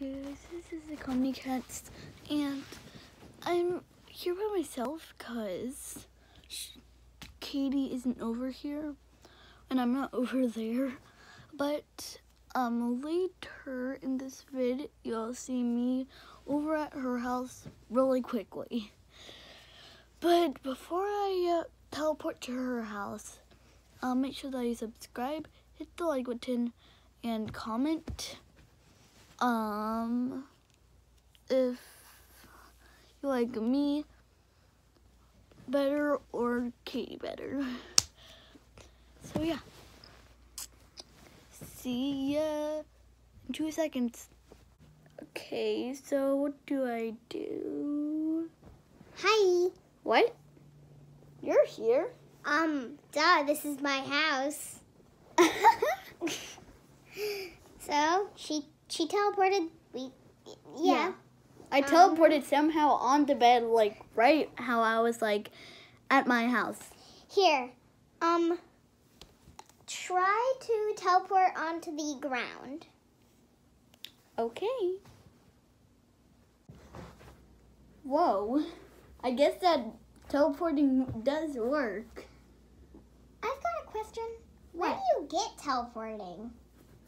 guys, this is the Comedy Cats, and I'm here by myself because Katie isn't over here, and I'm not over there. But um, later in this vid, you'll see me over at her house really quickly. But before I uh, teleport to her house, uh, make sure that you subscribe, hit the like button, and comment um if you like me better or Katie better. So yeah. See ya in two seconds. Okay, so what do I do? Hi. What? You're here. Um, duh, this is my house. so she she teleported. We yeah. I Um, teleported somehow on the bed, like right how I was like at my house. Here, um, try to teleport onto the ground. Okay. Whoa. I guess that teleporting does work. I've got a question. What? do you get teleporting?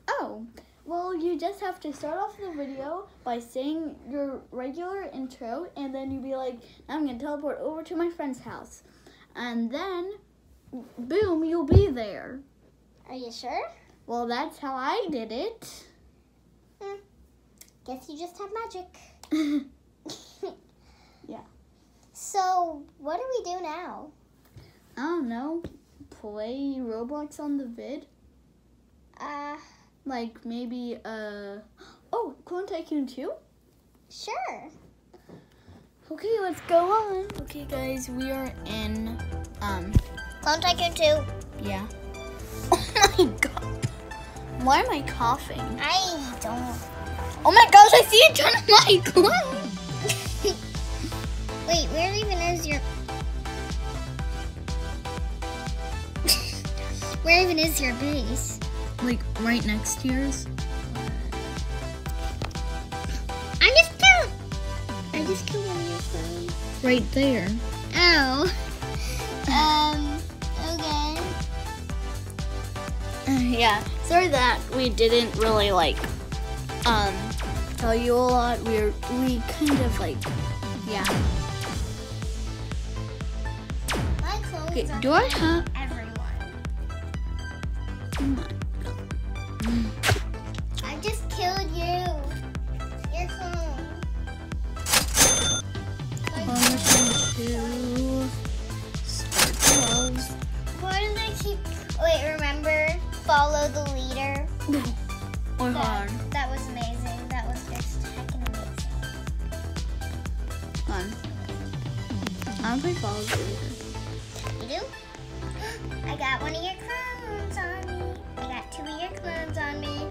Oh, well, you just have to start off the video by saying your regular intro, and then you'd be like, I'm gonna teleport over to my friend's house. And then, boom, you'll be there. Are you sure? Well, that's how I did it. Guess you just have magic. Yeah. So, what do we do now? I don't know, play Roblox on the vid? Uh, Like maybe, uh, oh, Clone Tycoon 2? sure. Okay, let's go on. Okay, guys, we are in, um, Clone Tycoon 2. yeah. Oh my god. Why am I coughing? I don't. Oh my gosh, I see a ton of my clothes. Wait, where even is your. where even is your base? Like right next to yours? I just killed. I just killed one of your clones. Right there. Oh. Um. Okay. yeah, sorry that we didn't really like, um, tell you a lot. We're, we kind of like, yeah. Okay, are do I have, One, two, start gloves. Why do they keep? Wait, remember? Follow the leader. Or That, hard. that was amazing. That was just heckin' amazing. Fun. I don't play Fall of Duty. You do? I got one of your clones on me. I got two of your clones on me.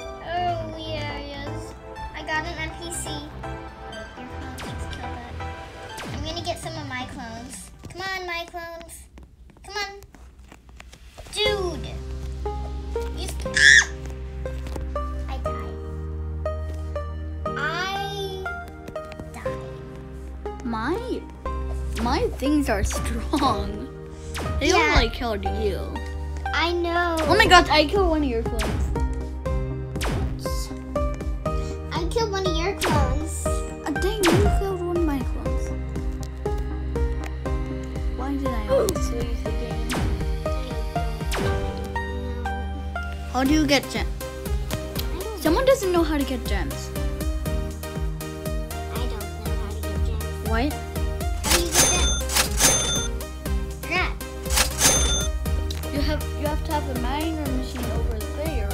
Oh, yeah, yes. I got an NPC. Some of my clones. Come on, my clones. Come on. Dude! You I died. I died. My, my things are strong. They Yeah. don't like killed you. I know. Oh my god, I killed one of your clones. I killed one of your clones. How do you get gems? Someone doesn't know how to get gems. I don't know how to get gems. What? How do you get gems? Crap. You have you have to have a miner machine over there,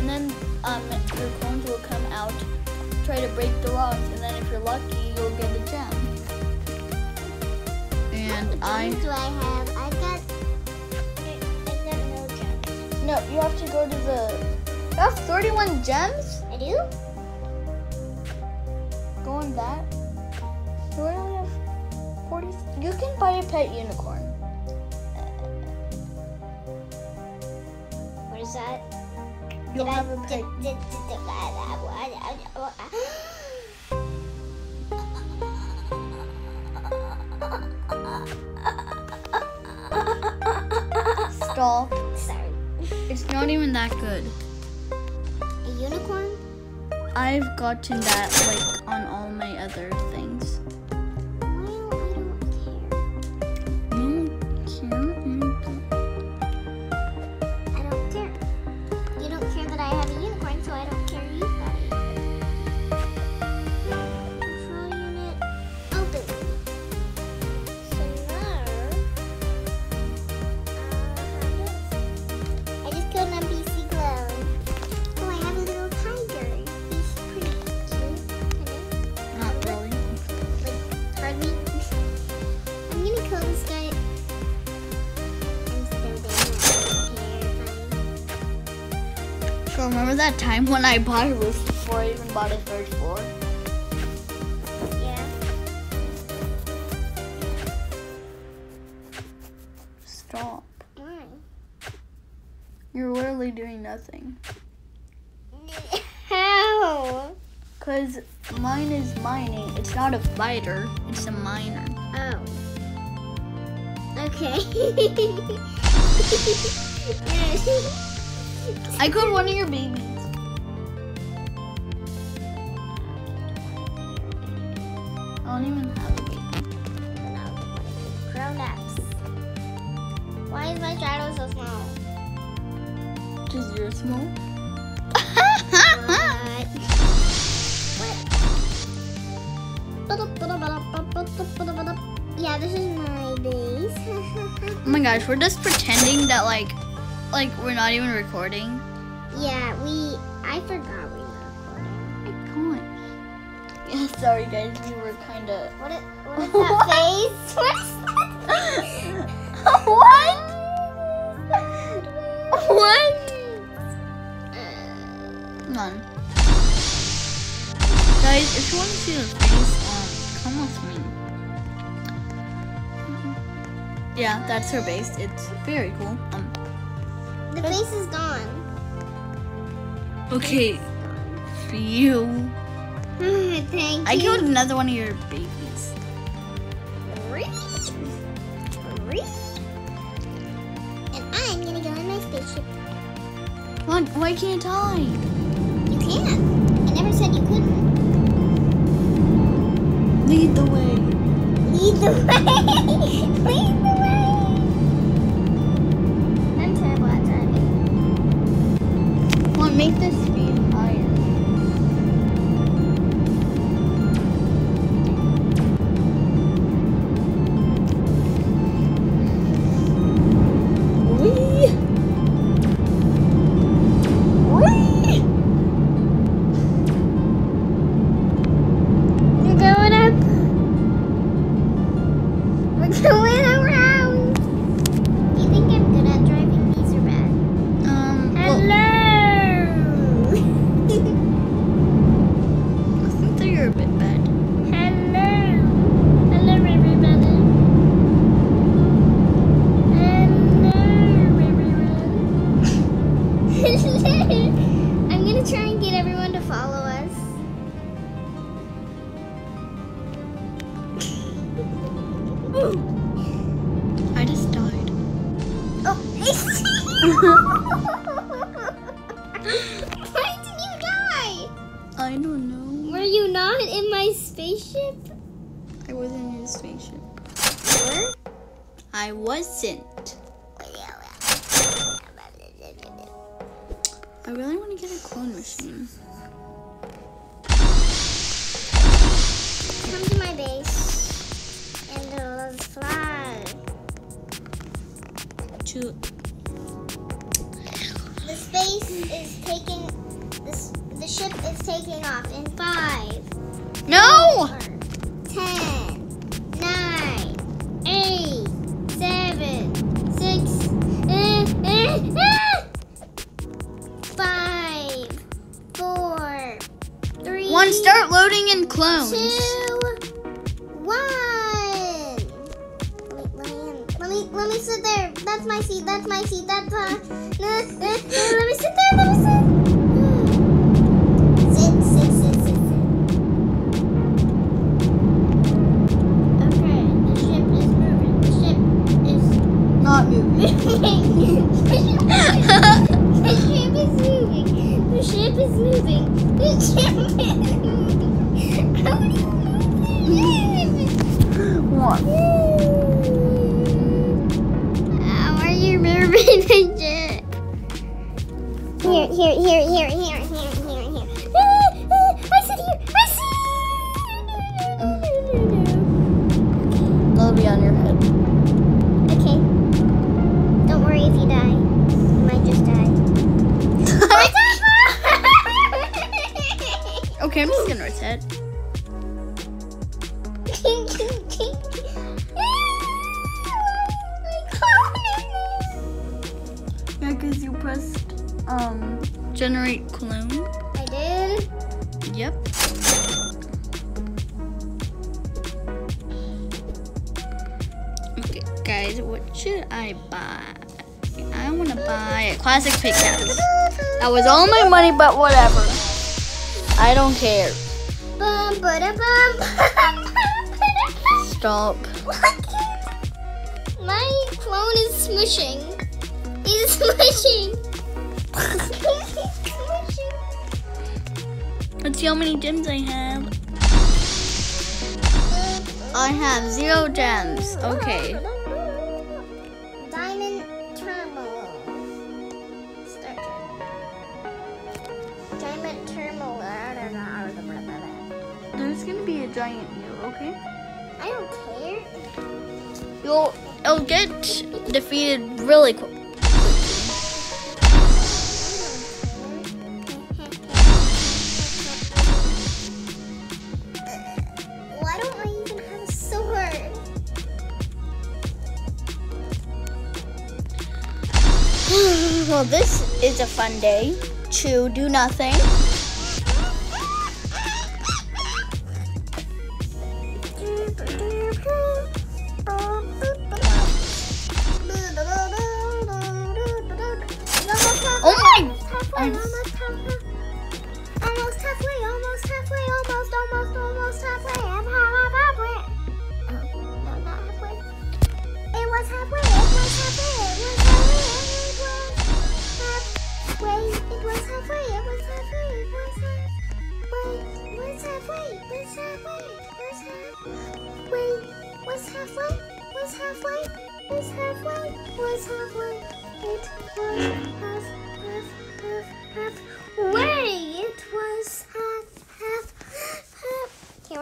and then um your clones will come out, try to break the rocks, and then if you're lucky, you'll get a gem. And I do I have? No, you have to go to the. You have 31 gems? I do? Go on that. You only have 40. You can buy a pet unicorn. What is that? You have a pet. Stop. Not even that good. A unicorn? I've gotten that like on all my other things. Remember that time when I bought a roof before I even bought a third floor? Yeah. Stop. Why? You're literally doing nothing. How? Cause mine is mining. It's not a fighter. It's a miner. Oh. Okay. I killed one of your babies. I don't even have a baby. Grown ups. Why is my shadow so small? Cause you're small. What? Yeah, this is my base. Oh my gosh, we're just pretending that like, like we're not even recording. yeah, we. I forgot we were recording. On. Yeah, sorry guys, we were kind of. What is, what is that face? What is that? what? What? Come on. Guys, if you want to see the face, um, come with me. Yeah, that's her base. It's very cool. Um, The face is gone. okay, for you. Thank you. I killed another one of your babies. And I'm gonna go in my spaceship. On, why can't I? You can. I never said you couldn't. Lead the way. Lead the way. Lead the way. Make the I really want to get a clone machine. Come to my base and let's fly. To The space is taking. This the ship is taking off in five, no. four, ten, loading okay, I'm just gonna reset. Yeah, because you pressed um generate clone. I did. Yep. Okay, guys, what should I buy? I want to buy a classic pickaxe. That was all my money, but whatever. I don't care. Bum, ba-da, bum. Stop. My clone is smushing. He's smushing. He's smushing. Let's see how many gems I have. Uh, I have zero gems. Okay. You'll it'll get defeated really quick. Why don't I even have a sword? well, this is a fun day to do nothing.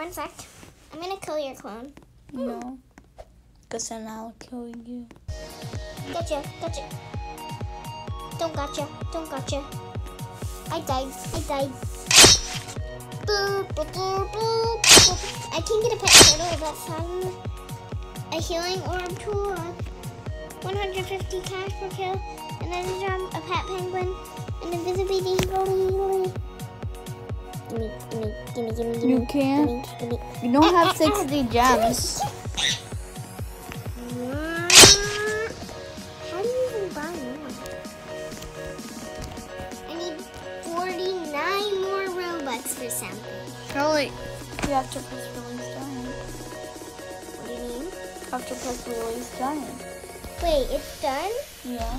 One sec. I'm gonna kill your clone. No. Because then I'll kill you. Gotcha, gotcha. Don't gotcha, don't gotcha. I died, I died. Boop, boop, boop, boop, boop. I can get a pet turtle that's fun. A healing orb tool. 150 cash per kill. And then um, a pet penguin. And invisibility. Gimme, gimme, gimme, gimme, gimme. You can't. Gimme, gimme. You don't have ah, ah, ah, 60 gems. How do you even buy more? I need 49 more Robux for something. Charlie, you have to press release giant. What do you mean? You have to press release giant. Wait, it's done? Yeah.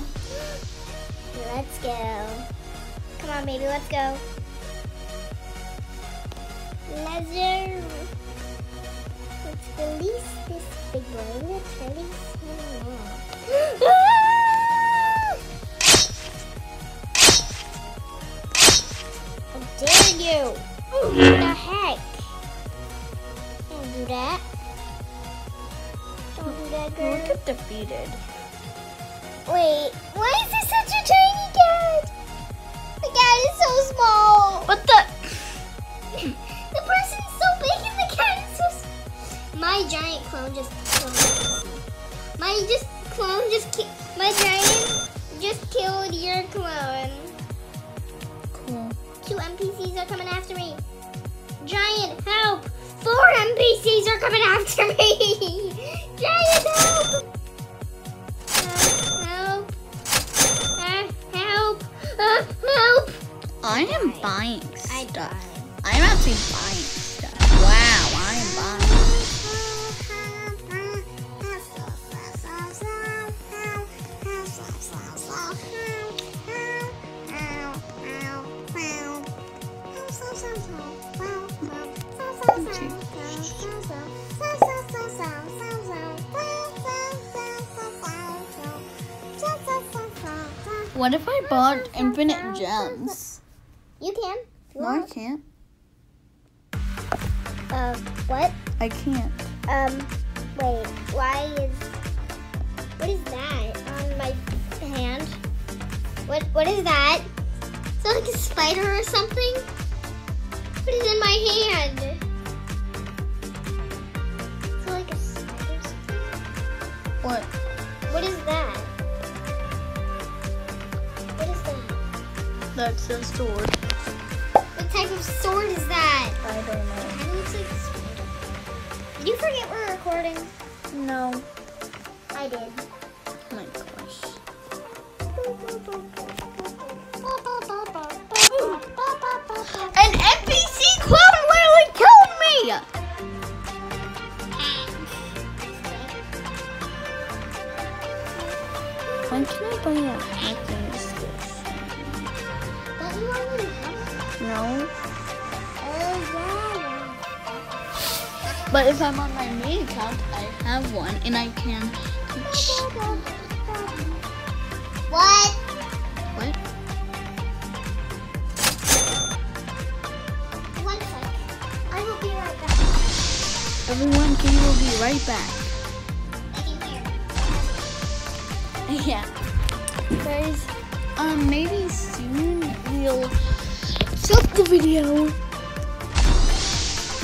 Let's go. Come on, baby, let's go. Let's go. Let's release this big boy. Let's release him now. How dare you? What the heck? Don't do that. Don't do that, girl. Look at defeated. Wait, why is this such a tiny cat? The cat is so small. What the? The clone just killed My just clone just ki- my giant just killed your clone. Cool. Two NPCs are coming after me. Giant, help! Four NPCs are coming after me. Giant, help! Uh, help! Uh, help! Uh, help! I am buying I stuff. I'm actually buying What if I bought infinite gems? You can. you No, I can't. Uh, what? I can't. Um, wait. Why is? What is that on my hand? What? What is that? Is that like a spider or something? What is in my hand? Is it like a spider? or something? What? What is that? That's a sword. What type of sword is that? I don't know. Kind of looks like. Did you forget we're recording? No. I did. Oh my gosh. An NPC clown literally killed me! When can I buy a No. Oh, But if I'm on my main account, I have one and I can. What? What? One sec. I will be right back. Everyone, Katie will be right back. I can hear. Yeah. Guys, um, maybe soon we'll stop the video.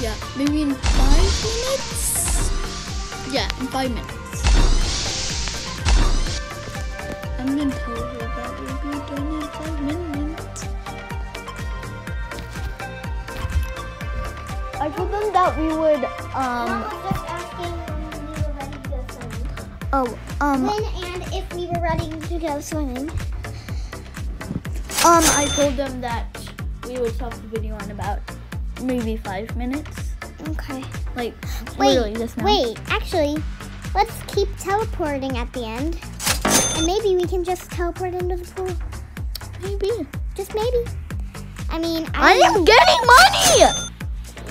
Yeah, maybe in five minutes. Yeah, in five minutes. I'm gonna tell her that we'll be done in five minutes. I told them that we would, Mom um, asking when we were ready to go swimming. oh, um, When and if we were ready to go swimming. Um, I told them that we would stop the video in about maybe five minutes. Okay. Like, Wait, literally just now. wait. Actually, let's keep teleporting at the end. And maybe we can just teleport into the pool. Maybe. Just maybe. I mean, I I am getting money!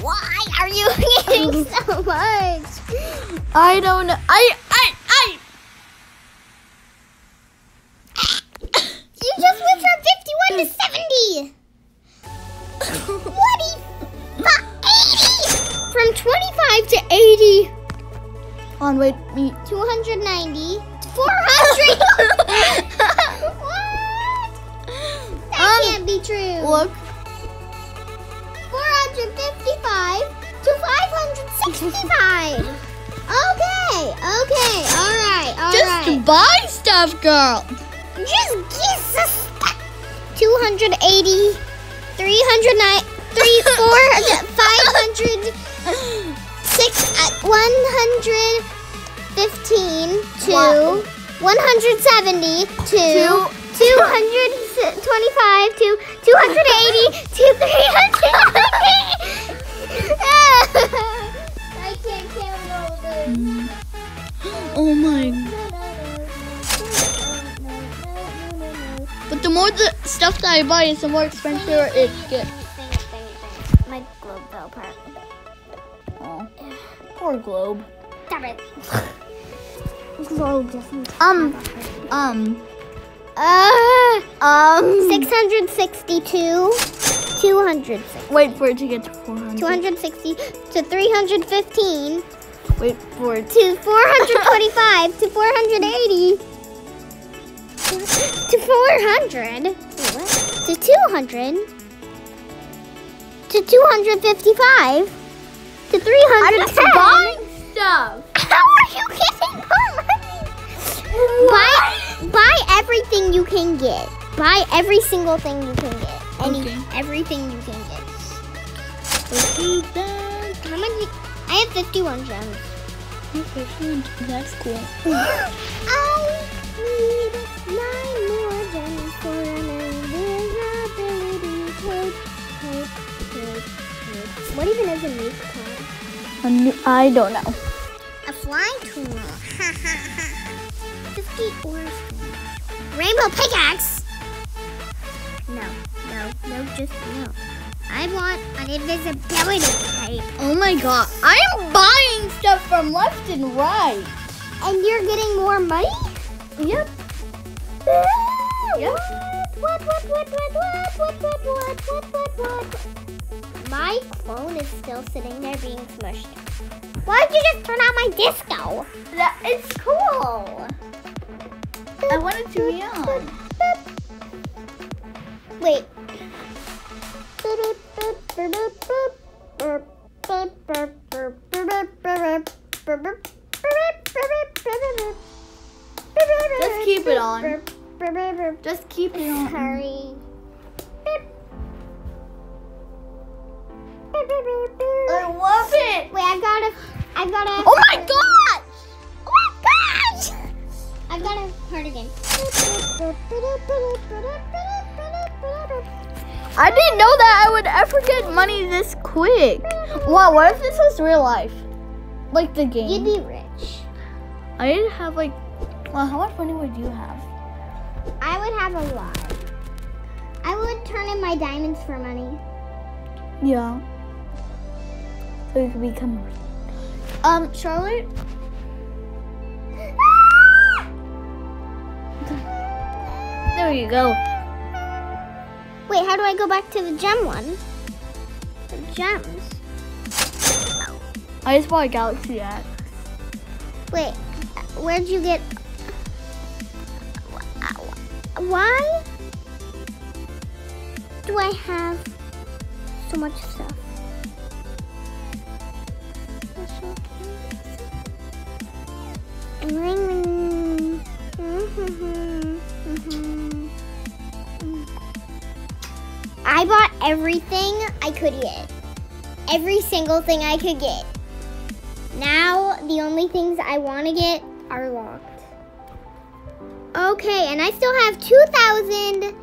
Why are you getting so much? I don't know. I. On, wait, me. 290 400. what? That Um, can't be true. Look. 455 to 565. okay, okay, all right, all right. Just buy stuff, girl. Just guess the st- 280, 309, 3, 400, 500, 6, at 115 to Wow. 170 to Two. 225 to 280 to 300. I can't count all. Oh my. But the more the stuff that I buy is, the more expensive it gets. My globe fell apart. Poor globe. Damn it. globe doesn't. Um, um, Uh, um. 662, 260, Wait for it to get to 400. 260 to 315 Wait for it. to 425 to 480 to 400 Wait, what? to 200 to 255 to 310. stuff. How are you getting more money? Buy, buy everything you can get. Buy every single thing you can get. Any, Okay. everything you can get. Okay. How many? I have 51 gems. That's cool. I need nine more gems for an. What even is a nuke code? I don't know. A flying tool. 50 ores. Rainbow pickaxe. No, no, no, just no. I want an invisibility cape. Oh my god. I am buying stuff from left and right. And you're getting more money? Yep. Yep. What, what, what, what, what, what, what, what, what, what, what? My phone is still sitting there being smushed. Why'd you just turn on my disco? That it's cool. I want it to be on. Like the game. You'd be rich. I didn't have like. Well, how much money would you have? I would have a lot. I would turn in my diamonds for money. Yeah. So you could become. Um, Charlotte. There you go. Wait, how do I go back to the gem one? The gems. I just bought a Galaxy X. Wait, where'd you get? Why do I have so much stuff? Ring, ring. I bought everything I could get. Every single thing I could get. Now, the only things I want to get are locked. Okay, and I still have 2,000,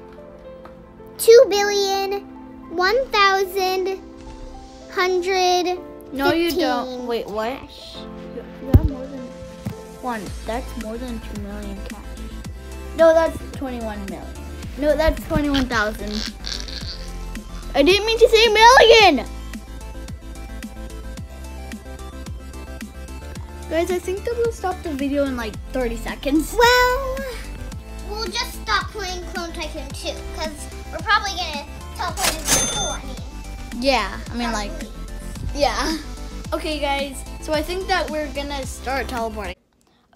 2 billion, 1,000, 100. No, you don't. Wait, what? cash. You have more than one. That's more than two million cash. No, that's twenty-one million. No, that's twenty-one thousand. I didn't mean to say million. Guys, I think that we'll stop the video in like 30 seconds. Well, we'll just stop playing Clone Tycoon 2 because we're probably going to teleport into the pool. I mean, Yeah, I mean like, yeah. Okay, guys, so I think that we're gonna start teleporting.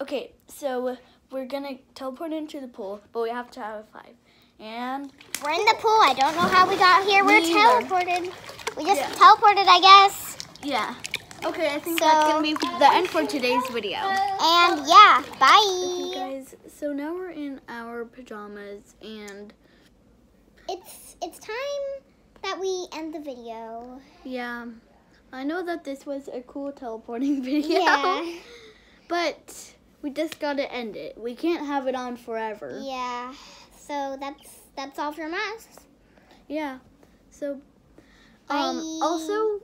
Okay, so we're gonna teleport into the pool, but we have to have a five. And We're in the pool. I don't know how we got here. We're teleported. We just Yeah. teleported, I guess. yeah. Okay, I think So- that's gonna be the end for today's video. And yeah, Okay, bye. guys, so now we're in our pajamas and It's it's time that we end the video. yeah, I know that this was a cool teleporting video. Yeah. But we just gotta end it. We can't have it on forever. Yeah. So that's that's all from us. Yeah. So um Bye. also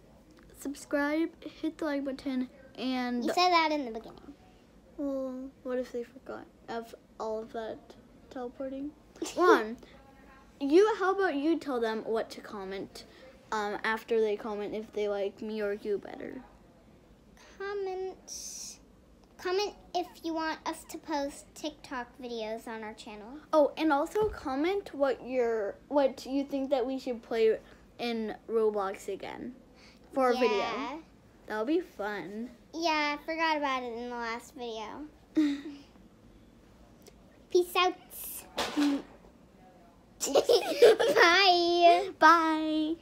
subscribe, hit the like button and You said that in the beginning. well, what if they forgot of all of that teleporting? One, you how about you tell them what to comment um after they comment if they like me or you better. Comment comment if you want us to post TikTok videos on our channel. Oh, and also comment what your what you think that we should play in Roblox again for yeah. a video. That'll be fun. Yeah, I forgot about it in the last video. Peace out. Bye. Bye.